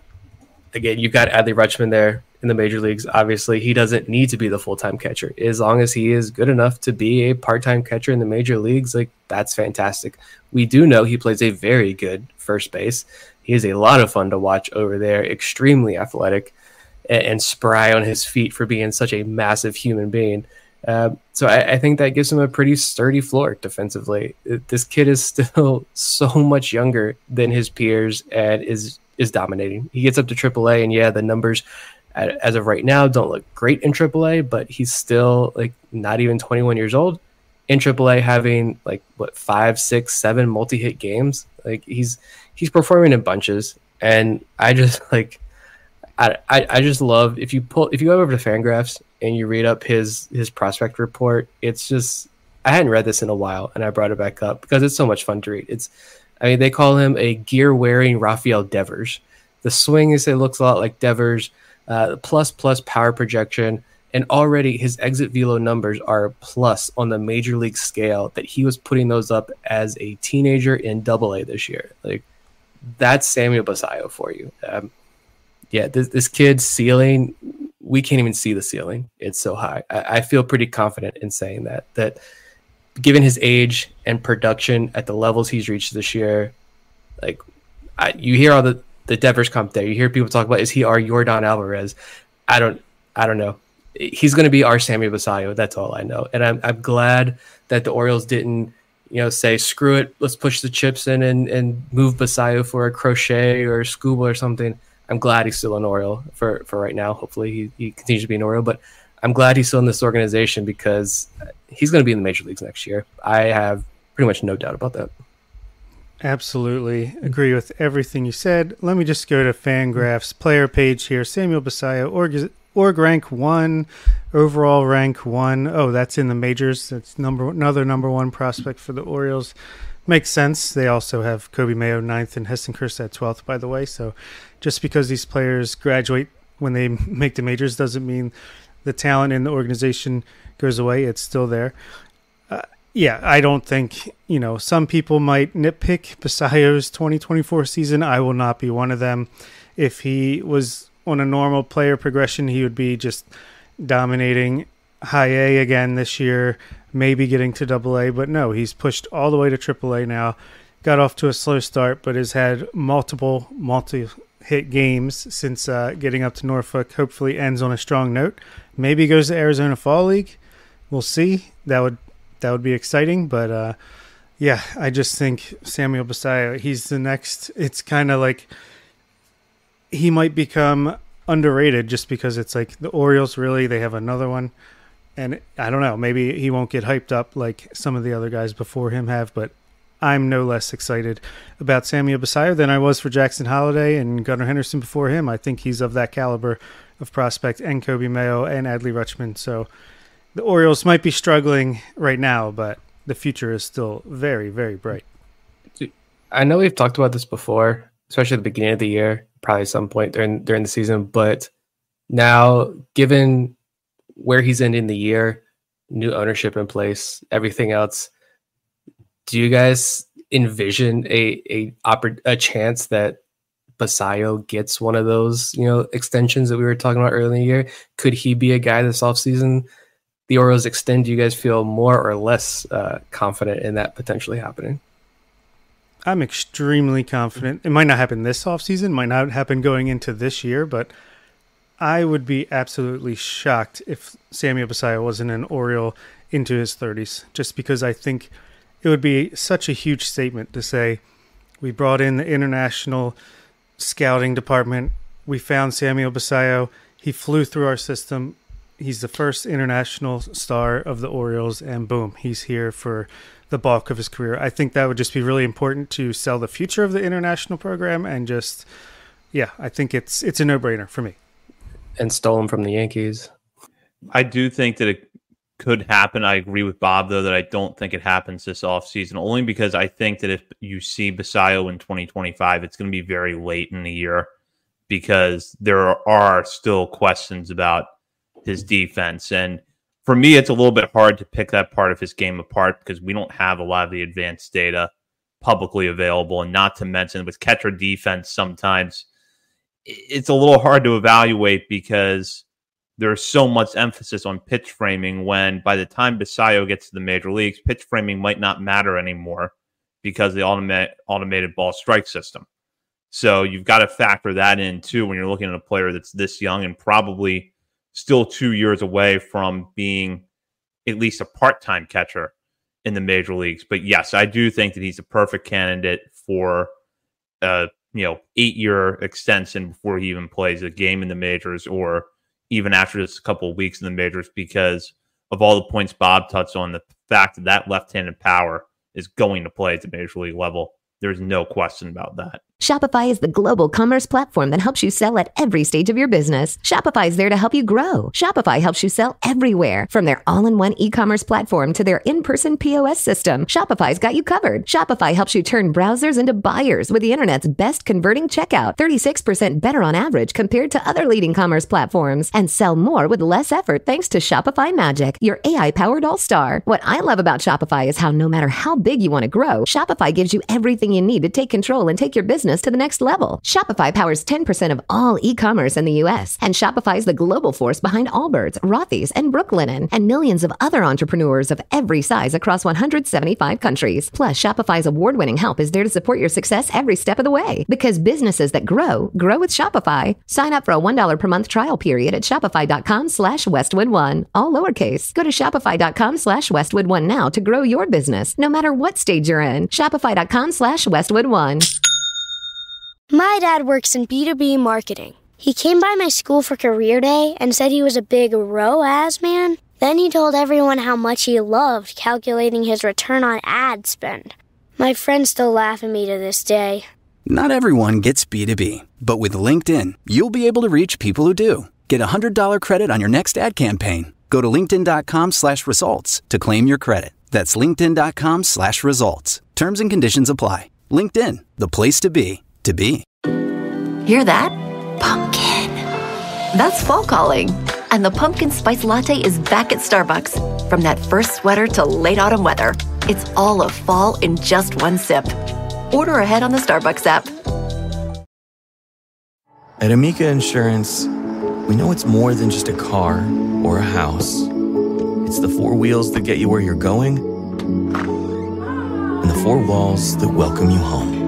again, you've got Adley Rutschman there in the major leagues. Obviously, he doesn't need to be the full time catcher. As long as he is good enough to be a part time catcher in the major leagues, like that's fantastic. We do know he plays a very good first base. He is a lot of fun to watch over there, extremely athletic and, and spry on his feet for being such a massive human being. Uh, so I, I, think that gives him a pretty sturdy floor defensively. This kid is still so much younger than his peers and is is dominating. He gets up to AAA, and yeah, the numbers as of right now don't look great in AAA, but he's still like not even 21 years old in AAA, having like what five, six, seven multi-hit games. Like he's he's performing in bunches, and I just like I, I, I just love if you pull if you go over to Fangraphs and you read up his his prospect report. It's just I hadn't read this in a while, and I brought it back up because it's so much fun to read. It's I mean they call him a gear wearing Rafael Devers. The swing is it looks a lot like Devers uh, plus plus power projection, and already his exit velo numbers are plus on the major league scale that he was putting those up as a teenager in Double A this year. Like that's Samuel Basallo for you. Um, yeah, this this kid's ceiling, we can't even see the ceiling. It's so high. I, I feel pretty confident in saying that that given his age and production at the levels he's reached this year, like I, you hear all the the Devers comp there. You hear people talk about is he our Yordan Alvarez? I don't I don't know. He's going to be our Sammy Basallo. That's all I know. And I'm I'm glad that the Orioles didn't you know say screw it. Let's push the chips in and and move Basallo for a crochet or a Skubal or something. I'm glad he's still an Oriole for for right now. Hopefully he, he continues to be an Oriole, but I'm glad he's still in this organization because he's going to be in the major leagues next year. I have pretty much no doubt about that. Absolutely agree with everything you said. Let me just go to Fangraphs player page here. Samuel Basallo, org, org rank one, overall rank one. Oh, that's in the majors. That's number another number one prospect for the Orioles. Makes sense. They also have Coby Mayo ninth and Heston Kjerstad at twelfth, by the way. So, just because these players graduate when they make the majors doesn't mean the talent in the organization goes away. It's still there. Yeah, I don't think, you know, some people might nitpick Basallo's 2024 season. I will not be one of them. If he was on a normal player progression, he would be just dominating high A again this year, maybe getting to double A, but no, he's pushed all the way to triple A now. Got off to a slow start, but has had multiple, multi hit games since uh, getting up to Norfolk. Hopefully, ends on a strong note. Maybe goes to Arizona Fall League. We'll see. That would that would be exciting. But uh, yeah, I just think Samuel Basallo. He's the next. It's kind of like he might become underrated just because it's like the Orioles really they have another one. And I don't know, maybe he won't get hyped up like some of the other guys before him have, but I'm no less excited about Samuel Basallo than I was for Jackson Holliday and Gunnar Henderson before him. I think he's of that caliber of prospect, and Coby Mayo and Adley Rutschman. So the Orioles might be struggling right now, but the future is still very, very bright. I know we've talked about this before, especially at the beginning of the year, probably some point during during the season. But now, given where he's ending the year, new ownership in place, everything else do you guys envision a a a chance that Basallo gets one of those, you know, extensions that we were talking about earlier in the year? Could he be a guy this offseason? The Orioles extend. Do you guys feel more or less uh, confident in that potentially happening? I'm extremely confident. It might not happen this offseason, might not happen going into this year, but I would be absolutely shocked if Samuel Basallo wasn't an Oriole into his 30s, just because I think – it would be such a huge statement to say we brought in the international scouting department. We found Samuel Basallo. He flew through our system. He's the first international star of the Orioles, and boom, he's here for the bulk of his career. I think that would just be really important to sell the future of the international program, and just yeah, I think it's it's a no brainer for me. And stole him from the Yankees. I do think that it could happen. I agree with Bob though that I don't think it happens this offseason only because I think that if you see Basallo in 2025, it's going to be very late in the year because there are still questions about his defense. And for me, it's a little bit hard to pick that part of his game apart because we don't have a lot of the advanced data publicly available. And not to mention with catcher defense, sometimes it's a little hard to evaluate because there's so much emphasis on pitch framing when by the time Basallo gets to the major leagues, pitch framing might not matter anymore because the automated automated ball strike system. So you've got to factor that in too when you're looking at a player that's this young and probably still two years away from being at least a part-time catcher in the major leagues. But yes, I do think that he's a perfect candidate for a you know eight year extension before he even plays a game in the majors or even after just a couple of weeks in the majors because of all the points Bob touched on, the fact that that left-handed power is going to play at the major league level. There's no question about that. Shopify is the global commerce platform that helps you sell at every stage of your business. Shopify is there to help you grow. Shopify helps you sell everywhere, from their all-in-one e-commerce platform to their in-person POS system. Shopify's got you covered. Shopify helps you turn browsers into buyers with the internet's best converting checkout, 36% better on average compared to other leading commerce platforms, and sell more with less effort thanks to Shopify Magic, your AI-powered all-star. What I love about Shopify is how no matter how big you want to grow, Shopify gives you everything you need to take control and take your business business to the next level. Shopify powers 10% of all e-commerce in the US, and Shopify is the global force behind Allbirds, Rothy's, and Brooklinen, and millions of other entrepreneurs of every size across 175 countries. Plus, Shopify's award-winning help is there to support your success every step of the way. Because businesses that grow, grow with Shopify. Sign up for a $1 per month trial period at shopify.com slash westwood1, all lowercase. Go to shopify.com slash westwood1 now to grow your business, no matter what stage you're in. Shopify.com slash westwood1. My dad works in B2B marketing. He came by my school for career day and said he was a big ROAS man. Then he told everyone how much he loved calculating his return on ad spend. My friends still laugh at me to this day. Not everyone gets B2B, but with LinkedIn, you'll be able to reach people who do. Get a $100 credit on your next ad campaign. Go to linkedin.com slash results to claim your credit. That's linkedin.com slash results. Terms and conditions apply. LinkedIn, the place to be, to be. Hear that? Pumpkin. That's fall calling. And the pumpkin spice latte is back at Starbucks. From that first sweater to late autumn weather, it's all of fall in just one sip. Order ahead on the Starbucks app. At Amica Insurance, we know it's more than just a car or a house. It's the four wheels that get you where you're going and the four walls that welcome you home.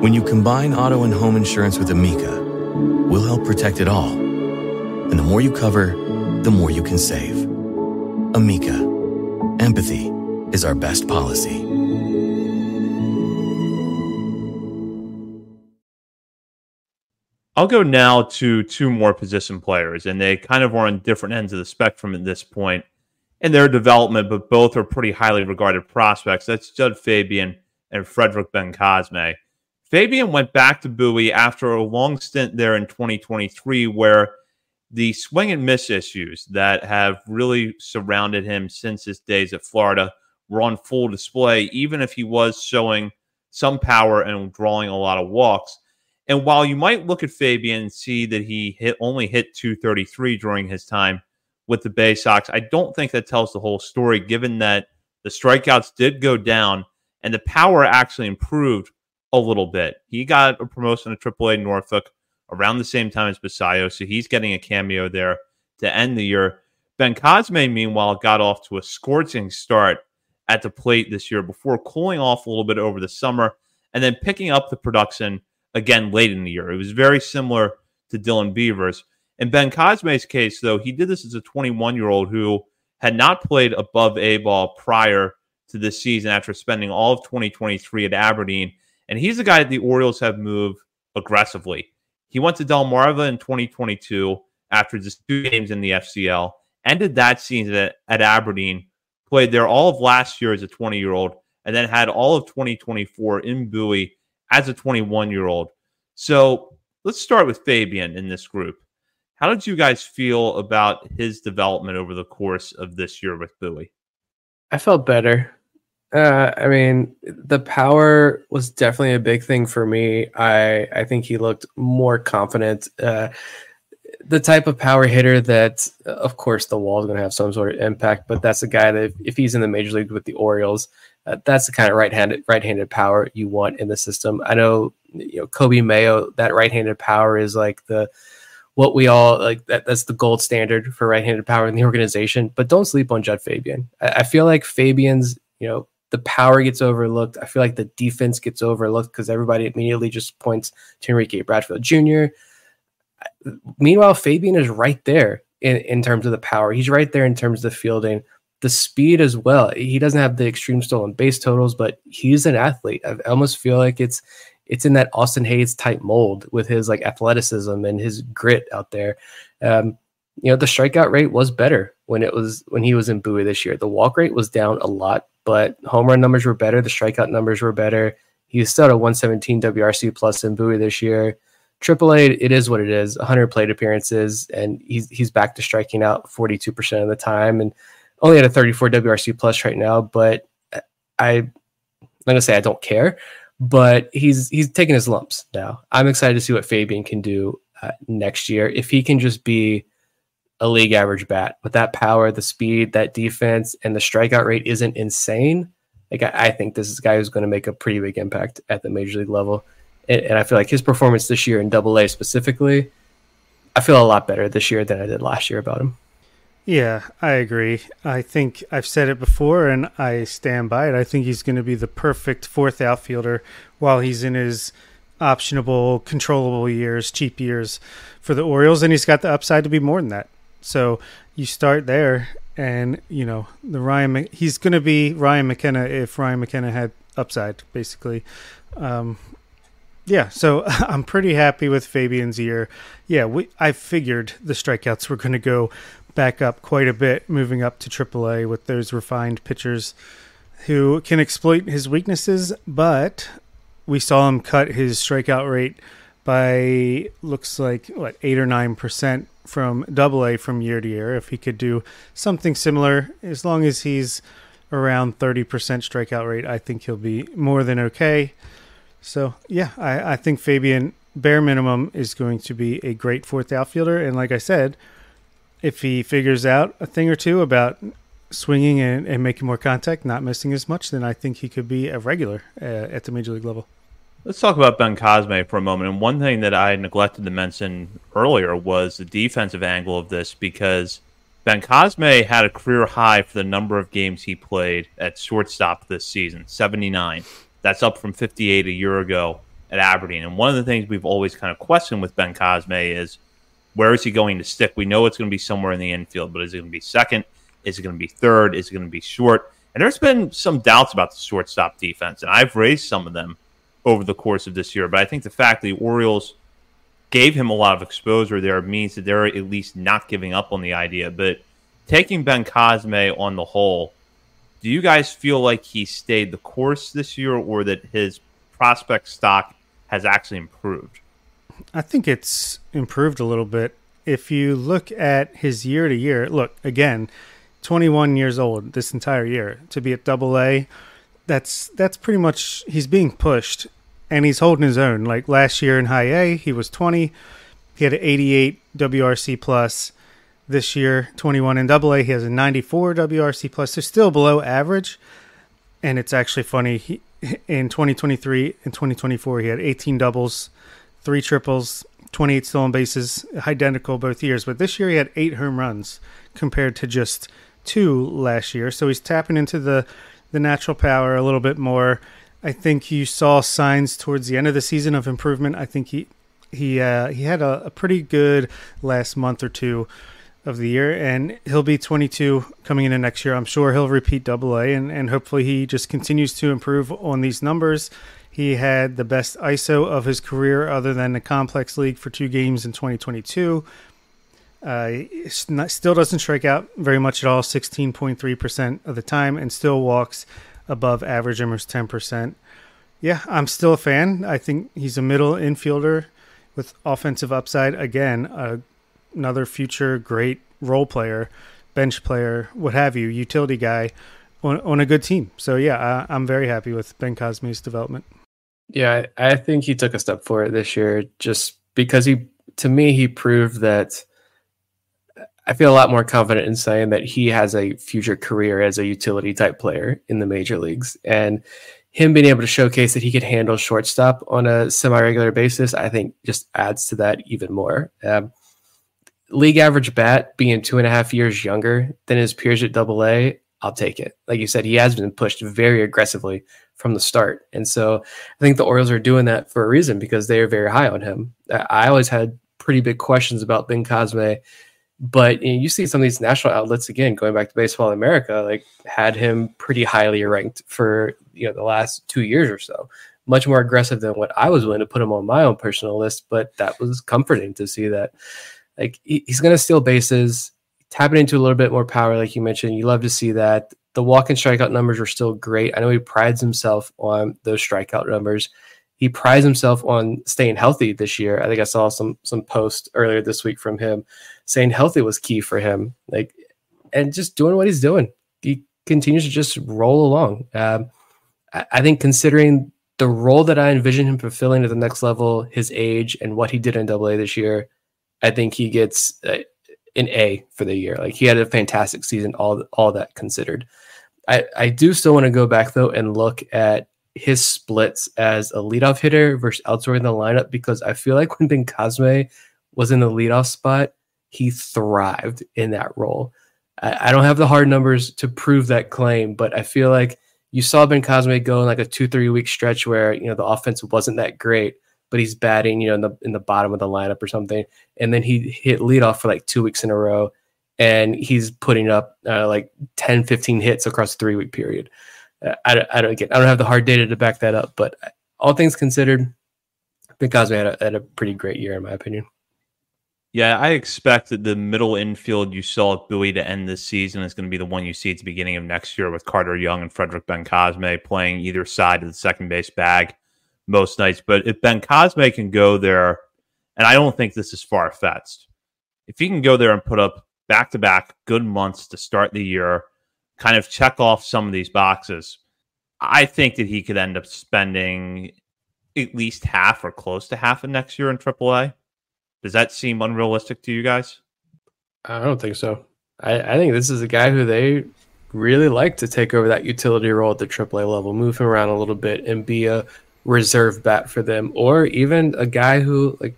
When you combine auto and home insurance with Amica, we'll help protect it all. And the more you cover, the more you can save. Amica, empathy is our best policy. I'll go now to two more position players, and they kind of are on different ends of the spectrum at this point in their development, but both are pretty highly regarded prospects. That's Jud Fabian and Frederick Bencosme. Fabian went back to Bowie after a long stint there in 2023, where the swing and miss issues that have really surrounded him since his days at Florida were on full display, even if he was showing some power and drawing a lot of walks. And while you might look at Fabian and see that he hit only hit 233 during his time with the Baysox, I don't think that tells the whole story, given that the strikeouts did go down and the power actually improved a little bit. He got a promotion to AAA Norfolk around the same time as Basallo, so he's getting a cameo there to end the year. Bencosme, meanwhile, got off to a scorching start at the plate this year before cooling off a little bit over the summer and then picking up the production again late in the year. It was very similar to Dylan Beavers. In Bencosme's case, though, he did this as a 21 year old who had not played above A ball prior to this season after spending all of 2023 at Aberdeen. And he's the guy that the Orioles have moved aggressively. He went to Delmarva in 2022 after just two games in the FCL, ended that season at, at Aberdeen, played there all of last year as a 20 year old, and then had all of 2024 in Bowie as a 21 year old. So let's start with Fabian in this group. How did you guys feel about his development over the course of this year with Bowie? I felt better. Uh, I mean, the power was definitely a big thing for me. I I think he looked more confident. Uh, the type of power hitter that, of course, the wall is going to have some sort of impact, but that's a guy that if he's in the major league with the Orioles, uh, that's the kind of right-handed right-handed power you want in the system. I know, you know, Coby Mayo, that right-handed power is like the what we all like. That that's the gold standard for right-handed power in the organization. But don't sleep on Jud Fabian. I, I feel like Fabian's, you know, the power gets overlooked. I feel like the defense gets overlooked because everybody immediately just points to Enrique Bradfield Jr. Meanwhile, Fabian is right there in, in terms of the power. He's right there in terms of the fielding the speed as well. He doesn't have the extreme stolen base totals, but he's an athlete. I almost feel like it's it's in that Austin Hays type mold with his like athleticism and his grit out there. Um, you know, the strikeout rate was better when it was when he was in Bowie this year. The walk rate was down a lot, but home run numbers were better. The strikeout numbers were better. He was still at a 117 WRC plus in Bowie this year. AAA, it is what it is. 100 plate appearances, and he's he's back to striking out 42% of the time. And only at a 34 WRC plus right now, but I, I'm gonna say I don't care, but he's he's taking his lumps now. I'm excited to see what Fabian can do uh, next year if he can just be a league average bat with that power, the speed, that defense, and the strikeout rate isn't insane. Like I, I think this is a guy who's going to make a pretty big impact at the major league level, and, and I feel like his performance this year in Double A specifically, I feel a lot better this year than I did last year about him. Yeah, I agree. I think I've said it before and I stand by it. I think he's going to be the perfect fourth outfielder while he's in his optionable, controllable years, cheap years for the Orioles. And he's got the upside to be more than that. So you start there and, you know, the Ryan, he's going to be Ryan McKenna if Ryan McKenna had upside, basically. Um, yeah, so I'm pretty happy with Fabian's year. Yeah, we I figured the strikeouts were going to go back up quite a bit, moving up to AAA with those refined pitchers. who can exploit his weaknesses, but we saw him cut his strikeout rate by looks like what eight or nine percent from double A from year to year. If he could do something similar, as long as he's around 30% strikeout rate, I think he'll be more than okay. So, yeah, I, I think Fabian, bare minimum, is going to be a great fourth outfielder. And like I said, if he figures out a thing or two about swinging and, and making more contact, not missing as much, then I think he could be a regular uh, at the major league level. Let's talk about Bencosme for a moment. And one thing that I neglected to mention earlier was the defensive angle of this because Bencosme had a career high for the number of games he played at shortstop this season 79. That's up from 58 a year ago at Aberdeen. And one of the things we've always kind of questioned with Bencosme is where is he going to stick? We know it's going to be somewhere in the infield, but is it going to be second? Is it going to be third? Is it going to be short? And there's been some doubts about the shortstop defense, and I've raised some of them over the course of this year. But I think the fact the Orioles gave him a lot of exposure there means that they're at least not giving up on the idea. But taking Bencosme on the whole, do you guys feel like he stayed the course this year or that his prospect stock has actually improved? I think it's improved a little bit. If you look at his year to year, look, again, 21 years old this entire year to be at double A, that's that's pretty much he's being pushed and he's holding his own. Like last year in high A, he was 20. He had an 88 WRC plus. This year, 21 in double A, he has a 94 WRC plus. So still below average. And it's actually funny. He, in 2023 and 2024, he had 18 doubles, three triples, 28 stolen bases, identical both years. But this year, he had eight home runs compared to just two last year. So he's tapping into the the natural power a little bit more. I think you saw signs towards the end of the season of improvement. I think he he uh, he had a, a, pretty good last month or two of the year, and he'll be 22 coming into next year. I'm sure he'll repeat Double A, and and hopefully he just continues to improve on these numbers. He had the best ISO of his career, other than the complex league, for two games in 2022. Uh, still doesn't strike out very much at all, 16.3% of the time, and still walks above average, almost 10%. Yeah, I'm still a fan. I think he's a middle infielder with offensive upside. Again, uh, another future great role player, bench player, what have you, utility guy on, on a good team. So, yeah, I, am very happy with Bencosme's development. Yeah, I think he took a step forward this year just because he, to me, he proved that I feel a lot more confident in saying that he has a future career as a utility type player in the major leagues. And him being able to showcase that he could handle shortstop on a semi regular basis, I think just adds to that even more. Um, league average bat being two and a half years younger than his peers at double A, I'll take it. Like you said, he has been pushed very aggressively from the start. And so I think the Orioles are doing that for a reason because they are very high on him. I always had pretty big questions about Bencosme but you, know, you see some of these national outlets again, going back to Baseball America, like had him pretty highly ranked for you know the last two years or so. Much more aggressive than what I was willing to put him on my own personal list, but that was comforting to see that. Like he, he's going to steal bases, tapping into a little bit more power, like you mentioned. You love to see that. The walk and strikeout numbers are still great. I know he prides himself on those strikeout numbers he prides himself on staying healthy this year. I think I saw some some post earlier this week from him saying healthy was key for him. Like and just doing what he's doing. He continues to just roll along. Um, I, I, think considering the role that I envision him fulfilling at the next level, his age, and what he did in Double A this year, I think he gets uh, an A for the year. Like he had a fantastic season, all all that considered. I, I do still want to go back though and look at his splits as a leadoff hitter versus elsewhere in the lineup because I feel like when Bencosme was in the leadoff spot, he thrived in that role. I, I, don't have the hard numbers to prove that claim, but I feel like you saw Bencosme go in like a two, three week stretch where, you know, the offense wasn't that great, but he's batting, you know, in the in the bottom of the lineup or something. And then he hit leadoff for like two weeks in a row and he's putting up uh, like 10, 15 hits across a three week period. I, don't, I don't get I don't have the hard data to back that up, but all things considered, Bencosme had a, had a pretty great year in my opinion. Yeah, I expect that the middle infield you saw at Bowie to end this season is going to be the one you see at the beginning of next year with Carter Young and Frederick Bencosme playing either side of the second base bag most nights. But if Bencosme can go there, and I don't think this is far fetched, if he can go there and put up back to back good months to start the year, kind of check off some of these boxes, I think that he could end up spending at least half or close to half of next year in AAA. Does that seem unrealistic to you guys? I don't think so. I, I think this is a guy who they really like to take over that utility role at the AAA level, move him around a little bit, and be a reserve bat for them, or even a guy who like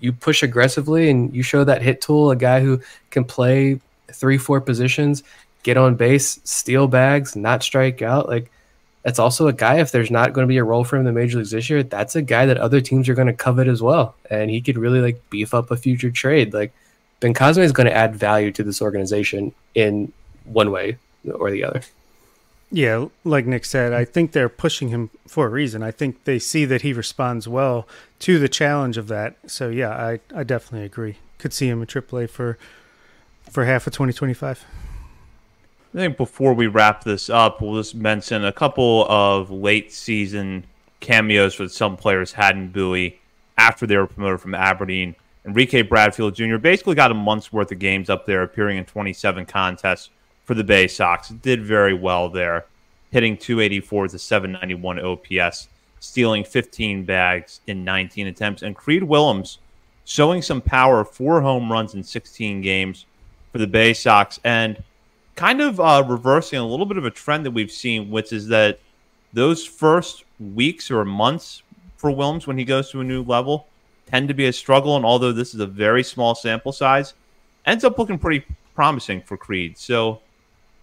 you push aggressively and you show that hit tool, a guy who can play three, four positions, get on base, steal bags, not strike out. Like that's also a guy, if there's not going to be a role for him in the major leagues this year, that's a guy that other teams are going to covet as well. And he could really like beef up a future trade. Like Bencosme is going to add value to this organization in one way or the other. Yeah, like Nick said, I think they're pushing him for a reason. I think they see that he responds well to the challenge of that. So yeah, I, I definitely agree. Could see him in AAA for for half of 2025. I think before we wrap this up, we'll just mention a couple of late season cameos that some players had in Bowie after they were promoted from Aberdeen. Enrique Bradfield Jr. basically got a month's worth of games up there, appearing in 27 contests for the Baysox. Did very well there, hitting 284 with a 791 OPS, stealing 15 bags in 19 attempts. And Creed Willems showing some power, four home runs in 16 games for the Baysox. And kind of uh, reversing a little bit of a trend that we've seen, which is that those first weeks or months for Willems when he goes to a new level tend to be a struggle. And although this is a very small sample size, ends up looking pretty promising for Creed. So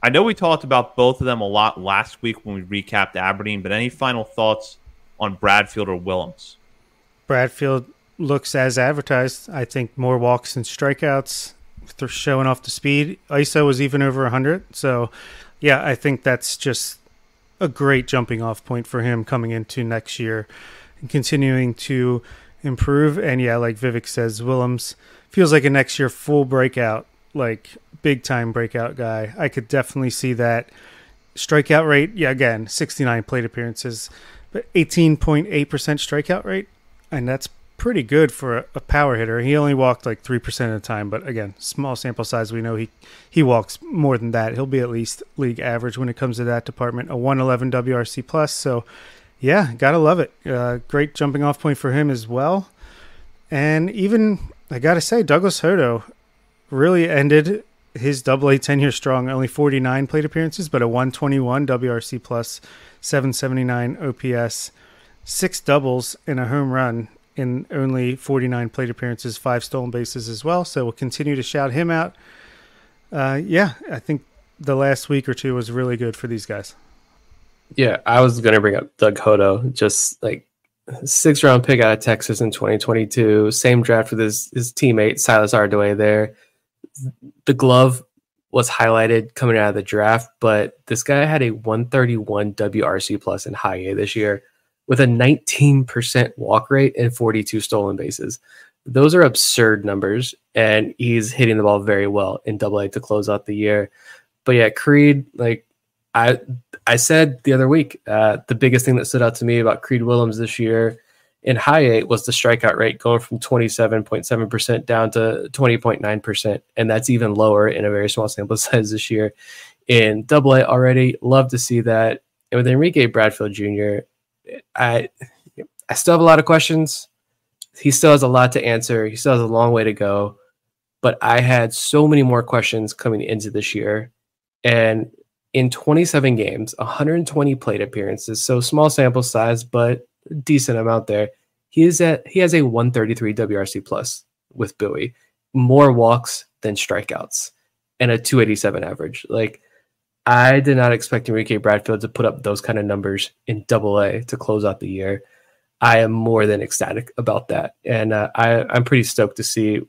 I know we talked about both of them a lot last week when we recapped Aberdeen, but any final thoughts on Bradfield or Willems? Bradfield looks as advertised. I think more walks and strikeouts showing off the speed. ISO was even over 100. So, yeah, I think that's just a great jumping off point for him coming into next year and continuing to improve. And yeah, like Vivek says, Willems feels like a next year full breakout, like big time breakout guy. I could definitely see that. Strikeout rate, yeah, again, 69 plate appearances, but 18.8% strikeout rate. And that's pretty good for a, power hitter. He only walked like three percent of the time, but again, small sample size. We know he he walks more than that. He'll be at least league average when it comes to that department. A 111 WRC plus. So yeah, gotta love it. Uh, great jumping off point for him as well. And even I gotta say, Douglas Hodo really ended his double A 10 year strong, only 49 plate appearances, but a 121 WRC plus, 779 OPS, six doubles, and a home run in only 49 plate appearances, five stolen bases as well. So we'll continue to shout him out. Uh, yeah, I think the last week or two was really good for these guys. Yeah, I was going to bring up Doug Hodo, just like six round pick out of Texas in 2022, same draft with his, his teammate Silas Ardoin there. The glove was highlighted coming out of the draft, but this guy had a 131 WRC plus in high A this year with a 19% walk rate and 42 stolen bases. Those are absurd numbers, and he's hitting the ball very well in Double A to close out the year. But yeah, Creed, like I I said the other week, uh, the biggest thing that stood out to me about Creed Willems this year in high A was the strikeout rate going from 27.7% down to 20.9%. And that's even lower in a very small sample size this year. In double A already, love to see that. And with Enrique Bradfield Jr., I I still have a lot of questions. He still has a lot to answer. He still has a long way to go. But I had so many more questions coming into this year. And in 27 games, 120 plate appearances, so small sample size, but decent amount there. He is at he has a 133 WRC plus with Bowie, more walks than strikeouts, and a 287 average. Like I did not expect Enrique Bradfield to put up those kind of numbers in Double A to close out the year. I am more than ecstatic about that, and uh, I, I'm pretty stoked to see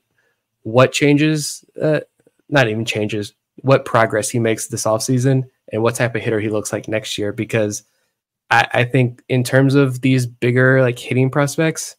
what changes, uh, not even changes, what progress he makes this offseason and what type of hitter he looks like next year. Because I, I think in terms of these bigger like hitting prospects,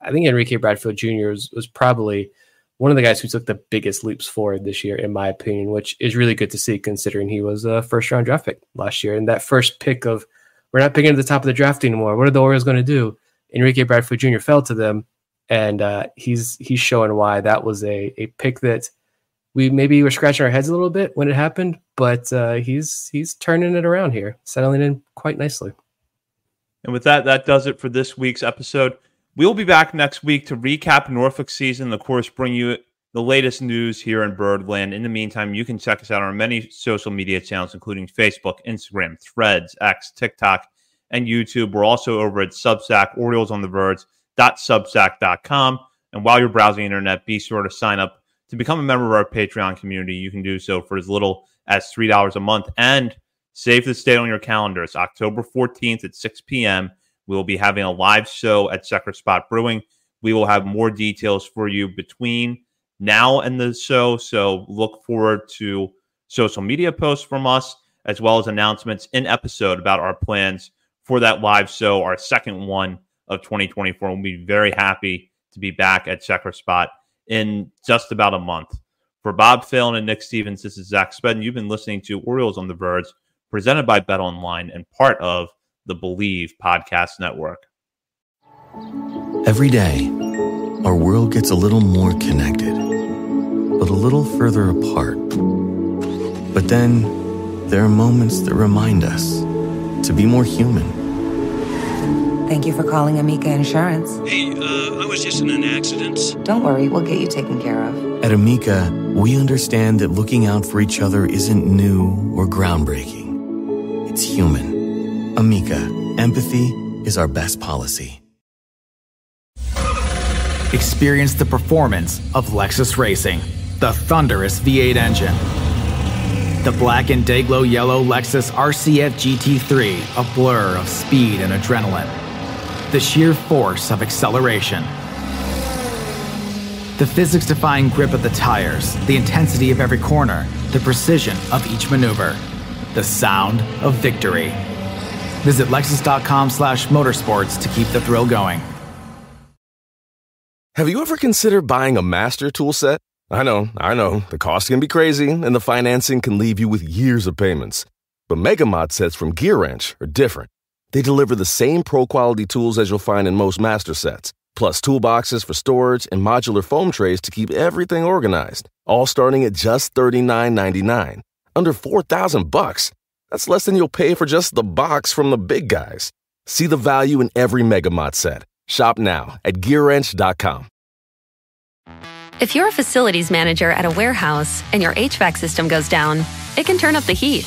I think Enrique Bradfield Jr. was, was probably one of the guys who took the biggest leaps forward this year, in my opinion, which is really good to see considering he was a first round draft pick last year. And that first pick of we're not picking at the top of the draft anymore. What are the Orioles going to do? Enrique Bradfield Jr. fell to them, and uh, he's he's showing why that was a a pick that we maybe were scratching our heads a little bit when it happened, but uh, he's he's turning it around here, settling in quite nicely. And with that, that does it for this week's episode. We'll be back next week to recap Norfolk season, of course, bring you the latest news here in Birdland. In the meantime, you can check us out on many social media channels, including Facebook, Instagram, Threads, X, TikTok, and YouTube. We're also over at Substack, Orioles on the Verge.substack.com. And while you're browsing the internet, be sure to sign up to become a member of our Patreon community. You can do so for as little as $3 a month and save the date on your calendar. It's October 14th at 6 p.m. We will be having a live show at Second Spot Brewing. We will have more details for you between now and the show. So look forward to social media posts from us, as well as announcements in episode about our plans for that live show, our second one of 2024. We'll be very happy to be back at Checker Spot in just about a month. For Bob Phelan and Nick Stevens, this is Zach Spedden. You've been listening to Orioles on the Verge, presented by BetOnline and part of the Believe Podcast Network. Every day, our world gets a little more connected, but a little further apart. But then, there are moments that remind us to be more human. Thank you for calling Amica Insurance. Hey, uh, I was just in an accident. Don't worry, we'll get you taken care of. At Amica, we understand that looking out for each other isn't new or groundbreaking. It's human. Amica, empathy is our best policy. Experience the performance of Lexus Racing, the thunderous V8 engine. The black and day-glow yellow Lexus RCF GT3, a blur of speed and adrenaline. The sheer force of acceleration. The physics-defying grip of the tires, the intensity of every corner, the precision of each maneuver. The sound of victory. Visit Lexus.com slash motorsports to keep the thrill going. Have you ever considered buying a master tool set? I know, I know, the cost can be crazy and the financing can leave you with years of payments. But Mega Mod sets from Gear Wrench are different. They deliver the same pro quality tools as you'll find in most master sets, plus toolboxes for storage and modular foam trays to keep everything organized, all starting at just $39.99. Under 4000 bucks. That's less than you'll pay for just the box from the big guys. See the value in every Megamod set. Shop now at gearwrench.com. If you're a facilities manager at a warehouse and your HVAC system goes down, it can turn up the heat,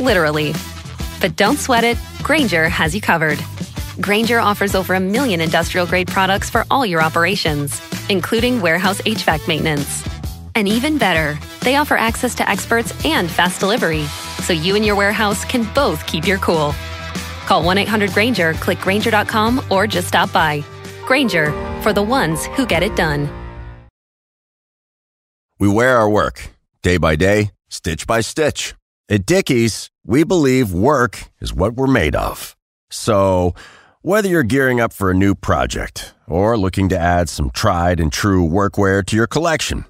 literally. But don't sweat it, Grainger has you covered. Grainger offers over a million industrial grade products for all your operations, including warehouse HVAC maintenance. And even better, they offer access to experts and fast delivery, so you and your warehouse can both keep your cool. Call 1 800 Grainger, click Grainger.com, or just stop by. Grainger, for the ones who get it done. We wear our work day by day, stitch by stitch. At Dickies, we believe work is what we're made of. So, whether you're gearing up for a new project or looking to add some tried and true workwear to your collection,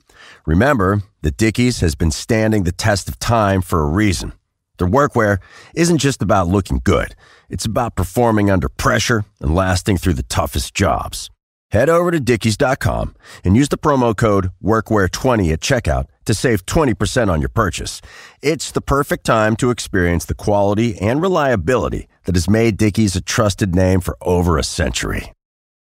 remember that Dickies has been standing the test of time for a reason. Their workwear isn't just about looking good, it's about performing under pressure and lasting through the toughest jobs. Head over to dickies.com and use the promo code WORKWEAR20 at checkout to save 20% on your purchase. It's the perfect time to experience the quality and reliability that has made Dickies a trusted name for over a century.